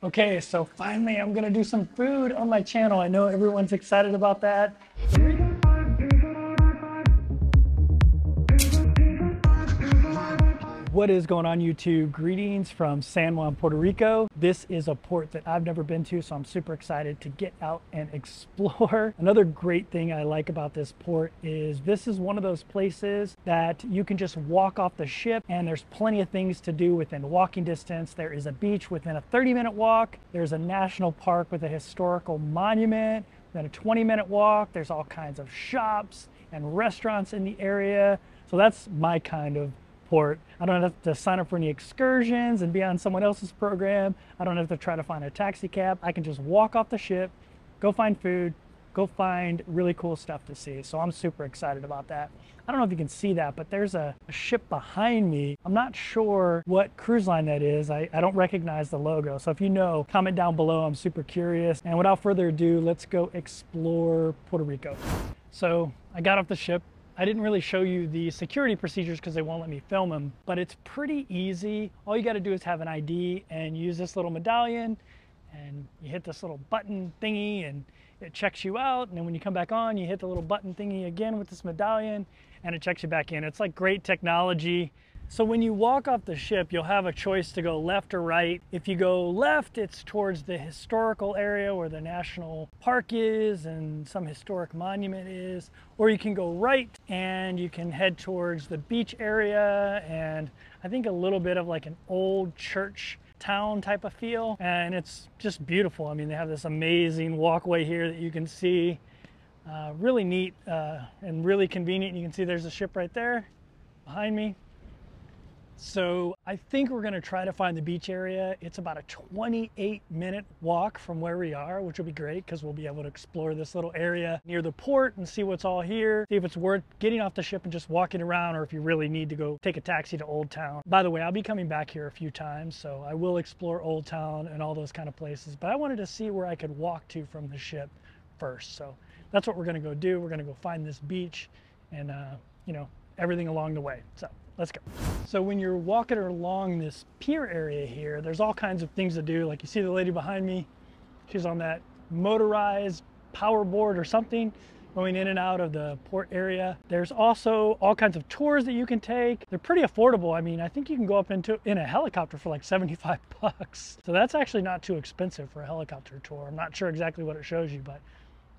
Okay, so finally I'm gonna do some food on my channel. I know everyone's excited about that. What is going on YouTube? Greetings from San Juan, Puerto Rico. This is a port that I've never been to, so I'm super excited to get out and explore. Another great thing I like about this port is this is one of those places that you can just walk off the ship and there's plenty of things to do within walking distance. There is a beach within a 30 minute walk. There's a national park with a historical monument within a 20 minute walk. There's all kinds of shops and restaurants in the area. So that's my kind of port. I don't have to sign up for any excursions and be on someone else's program. I don't have to try to find a taxi cab. I can just walk off the ship, go find food, go find really cool stuff to see. So I'm super excited about that. I don't know if you can see that, but there's a, a ship behind me. I'm not sure what cruise line that is. I, I don't recognize the logo. So if you know, comment down below. I'm super curious. And without further ado, let's go explore Puerto Rico. So I got off the ship I didn't really show you the security procedures because they won't let me film them, but it's pretty easy. All you got to do is have an ID and use this little medallion and you hit this little button thingy and it checks you out. And then when you come back on, you hit the little button thingy again with this medallion and it checks you back in. It's like great technology. So when you walk off the ship, you'll have a choice to go left or right. If you go left, it's towards the historical area where the national park is and some historic monument is. Or you can go right and you can head towards the beach area and I think a little bit of like an old church town type of feel. And it's just beautiful. I mean, they have this amazing walkway here that you can see. Uh, really neat uh, and really convenient. You can see there's a ship right there behind me. So I think we're gonna try to find the beach area. It's about a 28 minute walk from where we are, which will be great because we'll be able to explore this little area near the port and see what's all here. See if it's worth getting off the ship and just walking around or if you really need to go take a taxi to Old Town. By the way, I'll be coming back here a few times, so I will explore Old Town and all those kind of places. But I wanted to see where I could walk to from the ship first. So that's what we're gonna go do. We're gonna go find this beach and, uh, you know, everything along the way. So let's go. So when you're walking along this pier area here, there's all kinds of things to do. Like you see the lady behind me, she's on that motorized power board or something going in and out of the port area. There's also all kinds of tours that you can take. They're pretty affordable. I mean, I think you can go up into in a helicopter for like 75 bucks. So that's actually not too expensive for a helicopter tour. I'm not sure exactly what it shows you, but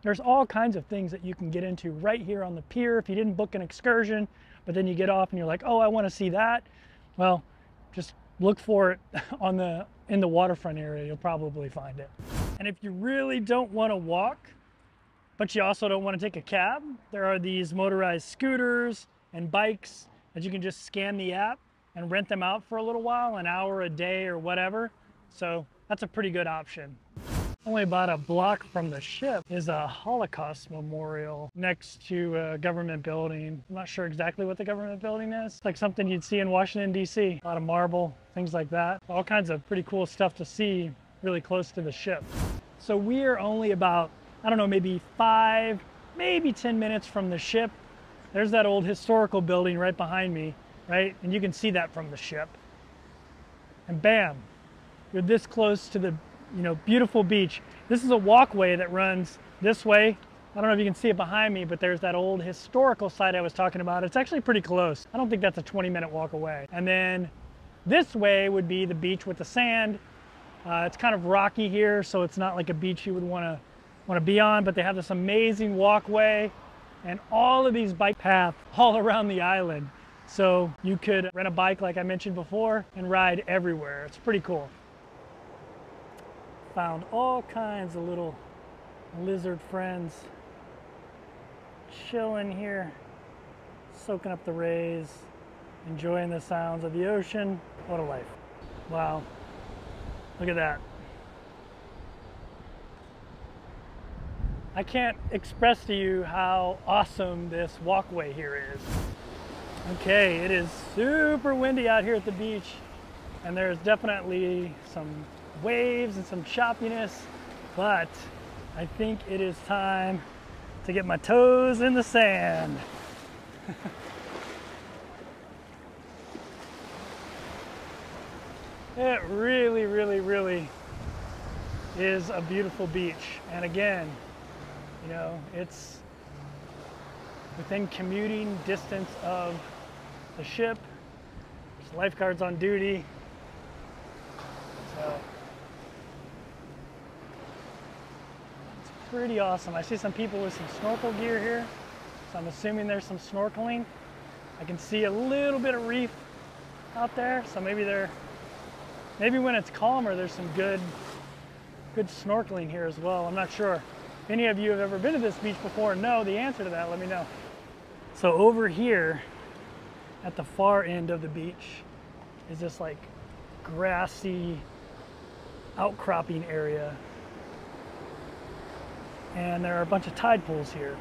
there's all kinds of things that you can get into right here on the pier. If you didn't book an excursion, but then you get off and you're like, oh, I want to see that. Well, just look for it on the in the waterfront area. You'll probably find it. And if you really don't want to walk, but you also don't want to take a cab, there are these motorized scooters and bikes that you can just scan the app and rent them out for a little while, an hour a day or whatever. So that's a pretty good option. Only about a block from the ship is a Holocaust memorial next to a government building. I'm not sure exactly what the government building is. It's like something you'd see in Washington, D.C. A lot of marble, things like that. All kinds of pretty cool stuff to see really close to the ship. So we are only about, I don't know, maybe five, maybe 10 minutes from the ship. There's that old historical building right behind me, right? And you can see that from the ship. And bam, you're this close to the you know, beautiful beach. This is a walkway that runs this way. I don't know if you can see it behind me, but there's that old historical site I was talking about. It's actually pretty close. I don't think that's a 20 minute walk away. And then this way would be the beach with the sand. Uh, it's kind of rocky here, so it's not like a beach you would want to want to be on, but they have this amazing walkway and all of these bike paths all around the island. So you could rent a bike like I mentioned before and ride everywhere. It's pretty cool found all kinds of little lizard friends chilling here, soaking up the rays, enjoying the sounds of the ocean. What a life. Wow. Look at that. I can't express to you how awesome this walkway here is. Okay, it is super windy out here at the beach and there's definitely some waves and some choppiness, but I think it is time to get my toes in the sand. it really, really, really is a beautiful beach. And again, you know, it's within commuting distance of the ship. There's lifeguards on duty. So it's pretty awesome. I see some people with some snorkel gear here. So I'm assuming there's some snorkeling. I can see a little bit of reef out there. So maybe they're, maybe when it's calmer, there's some good, good snorkeling here as well. I'm not sure. If any of you have ever been to this beach before and know the answer to that, let me know. So over here at the far end of the beach is this like grassy outcropping area. And there are a bunch of tide pools here.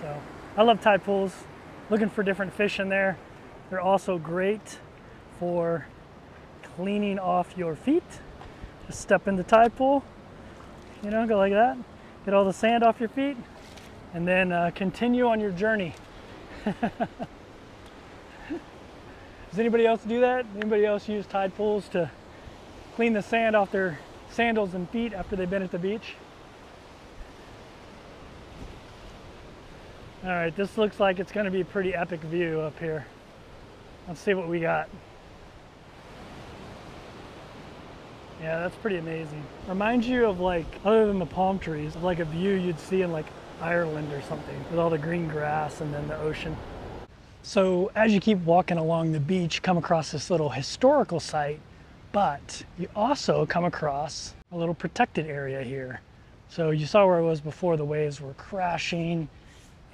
So I love tide pools. Looking for different fish in there. They're also great for cleaning off your feet. Just step in the tide pool, you know, go like that. Get all the sand off your feet and then uh, continue on your journey. Does anybody else do that? Anybody else use tide pools to clean the sand off their sandals and feet after they've been at the beach? All right, this looks like it's gonna be a pretty epic view up here. Let's see what we got. Yeah, that's pretty amazing. Reminds you of like, other than the palm trees, of like a view you'd see in like Ireland or something with all the green grass and then the ocean. So as you keep walking along the beach, come across this little historical site, but you also come across a little protected area here. So you saw where it was before the waves were crashing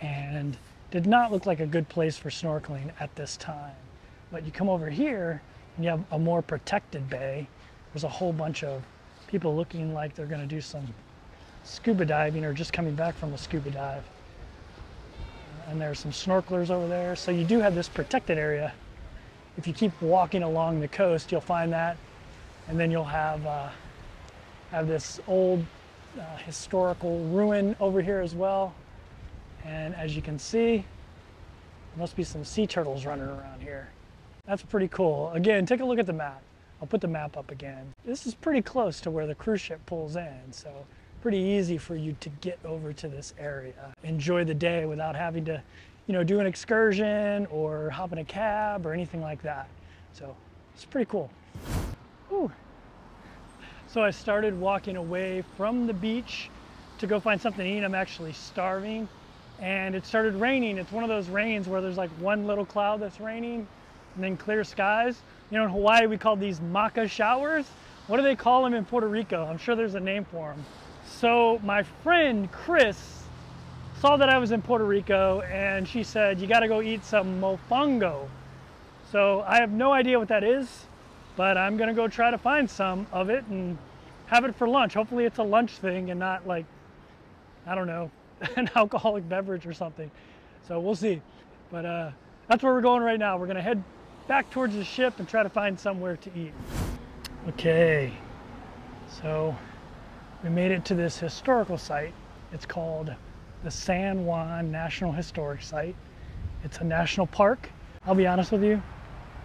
and did not look like a good place for snorkeling at this time. But you come over here and you have a more protected bay. There's a whole bunch of people looking like they're gonna do some scuba diving or just coming back from a scuba dive. And there's some snorkelers over there. So you do have this protected area. If you keep walking along the coast, you'll find that. And then you'll have, uh, have this old uh, historical ruin over here as well. And as you can see, there must be some sea turtles running around here. That's pretty cool. Again, take a look at the map. I'll put the map up again. This is pretty close to where the cruise ship pulls in. So pretty easy for you to get over to this area. Enjoy the day without having to, you know, do an excursion or hop in a cab or anything like that. So it's pretty cool. Ooh. So I started walking away from the beach to go find something to eat. I'm actually starving and it started raining. It's one of those rains where there's like one little cloud that's raining and then clear skies. You know, in Hawaii, we call these maka showers. What do they call them in Puerto Rico? I'm sure there's a name for them. So my friend Chris saw that I was in Puerto Rico and she said, you gotta go eat some mofongo. So I have no idea what that is, but I'm gonna go try to find some of it and have it for lunch. Hopefully it's a lunch thing and not like, I don't know, an alcoholic beverage or something. So we'll see. But uh, that's where we're going right now. We're gonna head back towards the ship and try to find somewhere to eat. Okay, so we made it to this historical site. It's called the San Juan National Historic Site. It's a national park. I'll be honest with you,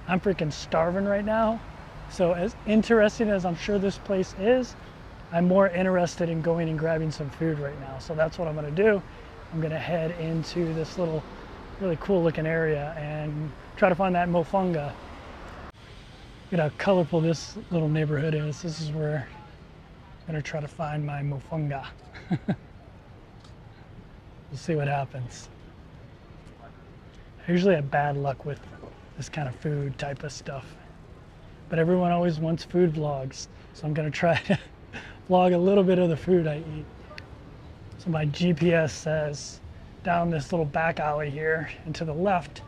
I'm freaking starving right now. So as interesting as I'm sure this place is, I'm more interested in going and grabbing some food right now. So that's what I'm gonna do. I'm gonna head into this little, really cool looking area and try to find that mofonga. Look at how colorful this little neighborhood is. This is where I'm gonna try to find my mofonga. we'll see what happens. I usually have bad luck with this kind of food type of stuff. But everyone always wants food vlogs, so I'm gonna try to vlog a little bit of the food I eat. So my GPS says down this little back alley here and to the left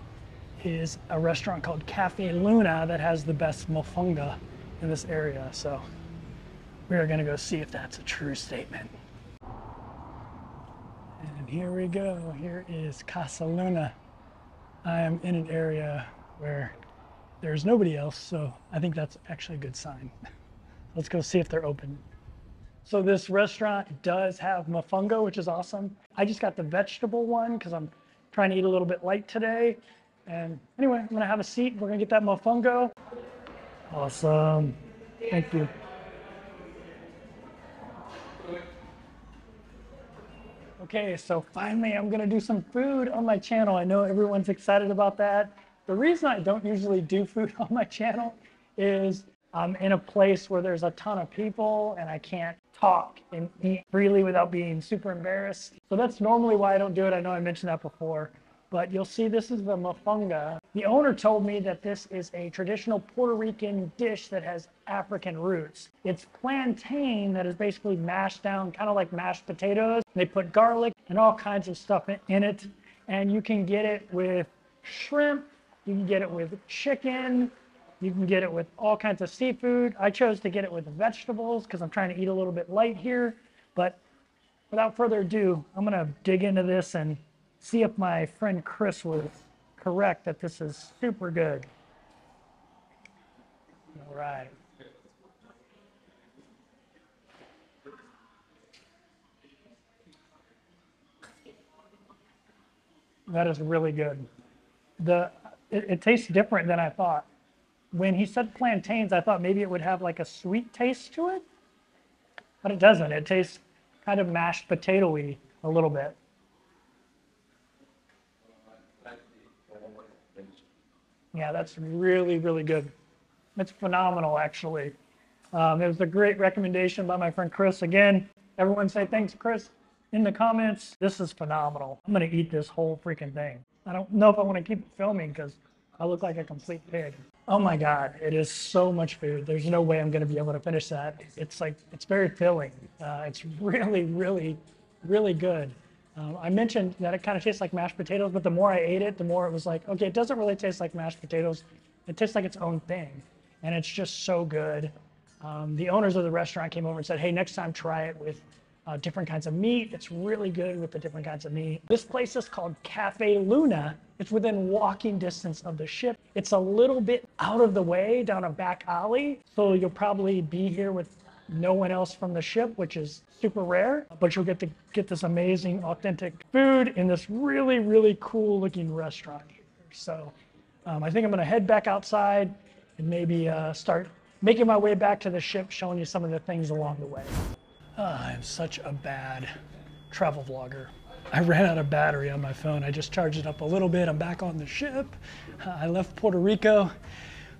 is a restaurant called Cafe Luna that has the best mofonga in this area. So we are going to go see if that's a true statement. And here we go. Here is Casa Luna. I am in an area where there's nobody else, so I think that's actually a good sign. Let's go see if they're open. So this restaurant does have mofongo, which is awesome. I just got the vegetable one because I'm trying to eat a little bit light today. And anyway, I'm gonna have a seat. We're gonna get that mofongo. Awesome. Thank you. Okay, so finally I'm gonna do some food on my channel. I know everyone's excited about that. The reason I don't usually do food on my channel is I'm in a place where there's a ton of people and I can't talk and eat freely without being super embarrassed. So that's normally why I don't do it. I know I mentioned that before, but you'll see this is the mofongo. The owner told me that this is a traditional Puerto Rican dish that has African roots. It's plantain that is basically mashed down, kind of like mashed potatoes. They put garlic and all kinds of stuff in it, and you can get it with shrimp, you can get it with chicken, you can get it with all kinds of seafood. I chose to get it with vegetables because I'm trying to eat a little bit light here. But without further ado, I'm going to dig into this and see if my friend Chris was correct that this is super good. All right. That is really good. The it, it tastes different than I thought when he said plantains, I thought maybe it would have like a sweet taste to it, but it doesn't. It tastes kind of mashed potatoy a little bit. Yeah, that's really, really good. It's phenomenal, actually. Um, it was a great recommendation by my friend Chris. Again, everyone say thanks, Chris, in the comments. This is phenomenal. I'm going to eat this whole freaking thing. I don't know if I want to keep filming because I look like a complete pig. Oh my God, it is so much food. There's no way I'm going to be able to finish that. It's like, it's very filling. Uh, it's really, really, really good. Um, I mentioned that it kind of tastes like mashed potatoes, but the more I ate it, the more it was like, okay, it doesn't really taste like mashed potatoes. It tastes like its own thing. And it's just so good. Um, the owners of the restaurant came over and said, hey, next time try it with uh, different kinds of meat. It's really good with the different kinds of meat. This place is called Cafe Luna. It's within walking distance of the ship. It's a little bit out of the way down a back alley. So you'll probably be here with no one else from the ship, which is super rare, but you'll get to get this amazing authentic food in this really, really cool looking restaurant. So um, I think I'm gonna head back outside and maybe uh, start making my way back to the ship, showing you some of the things along the way. Oh, I'm such a bad travel vlogger. I ran out of battery on my phone. I just charged it up a little bit. I'm back on the ship. I left Puerto Rico.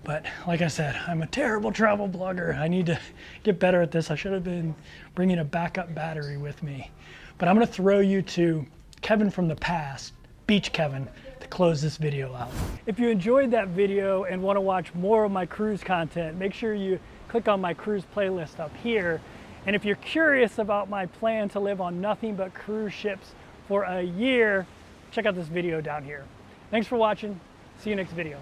But like I said, I'm a terrible travel blogger. I need to get better at this. I should have been bringing a backup battery with me. But I'm going to throw you to Kevin from the past, Beach Kevin, to close this video out. If you enjoyed that video and want to watch more of my cruise content, make sure you click on my cruise playlist up here and if you're curious about my plan to live on nothing but cruise ships for a year, check out this video down here. Thanks for watching. See you next video.